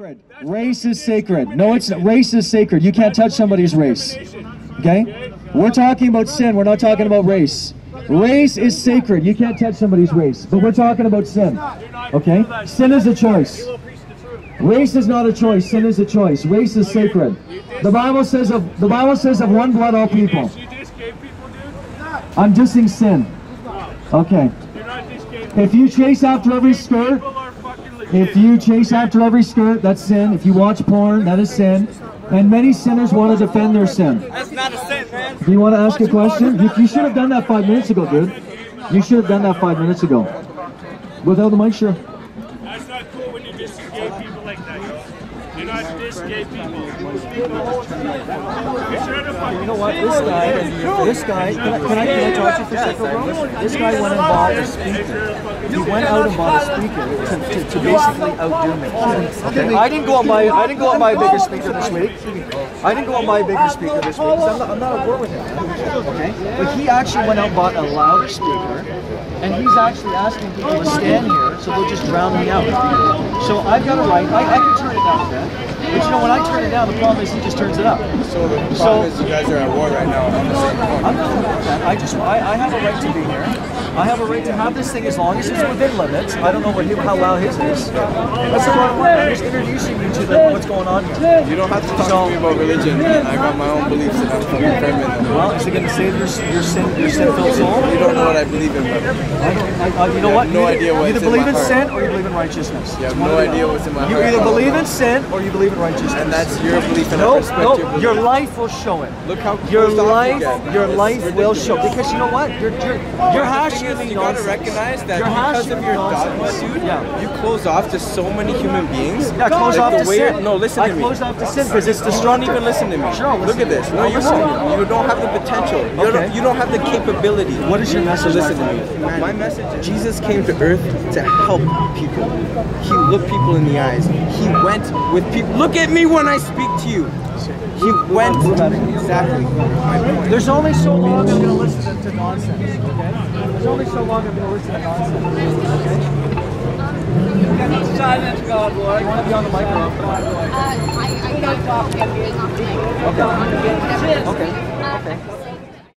sacred. Race is sacred. No, it's not. Race is sacred. You can't touch somebody's race. Okay? We're talking about sin. We're not talking about race. Race is sacred. You can't touch somebody's race. But we're talking about sin. Okay? Sin is a choice. Race is not a choice. Sin is a choice. Race is sacred. The Bible says of the Bible says of one blood all people. I'm dissing sin. Okay. If you chase after every skirt, people are fucking legit. If you chase after every skirt, that's sin. If you watch porn, that is sin. And many sinners want to defend their sin. That's not a sin, man. Do you want to ask a question? You, you should have done that five minutes ago, dude. You should have done that five minutes ago. Without the mic, sure. That's not cool when you gay people like that. You're not diss gay people. Most people just try to- You're trying to fucking You know what? This guy, this guy, can I, can I, can I talk to you for a second? This guy went and bought a speaker. He went out and bought a speaker to, to, to basically outdo me. Okay, I didn't go and buy, I didn't go buy a bigger speaker this week. I didn't go buy a bigger speaker this week 'cause I'm not, I'm not at war with him. Okay, but he actually went out and bought a louder speaker, and he's actually asking people to stand here so they'll just drown me out. So I've got a right. I, I can it you know, when I turn it down, the problem is he just turns it up. So the problem So- is you guys are at war right now on the same front. I'm not about that. I just, I, I have a right to be here. I have a right to have this thing as long as it's within limits. I don't know what, he how loud his is. That's the line. I'm just introducing you to the, what's going on here. You don't have to talk So- to me about religion, man. I got my own beliefs and I'm fucking them. Well, is it going to save your, your sin, your sin-filled soul? You don't know what I believe in, brother. I don't, I, I, you know You what? no You idea either- what's You either believe in sin or you believe in righteousness. You have no idea what's in my You heart. either believe in sin or you believe in righteousness. And that's your belief and no, no, your your life will show it. Look how Your off you life, your It's life will show. Because you know what? You're you're you're The hashing is, you gotta recognize that You're because of your dogma, dude, Yeah. you close off to so many human beings. Yeah, close Like off the to way sin. No, listen I to me. closed off to sin because it's You don't even listen to me. Sure, Look at this. you. No, you won't. You don't have the potential. You, Okay. don't, you don't have the capability. What is your message, listen my to me. My message is Jesus came to earth to help people. He looked people in the eyes. He went with people. Look at me when I speak to you. He went exactly. There's only so long I'm going to listen to, to nonsense. Okay. There's only so long I'm going to listen to nonsense. Okay. Silence, God, Lord. You want to be on the microphone? Uh, I, I don't talk to him. Okay. Okay. Okay.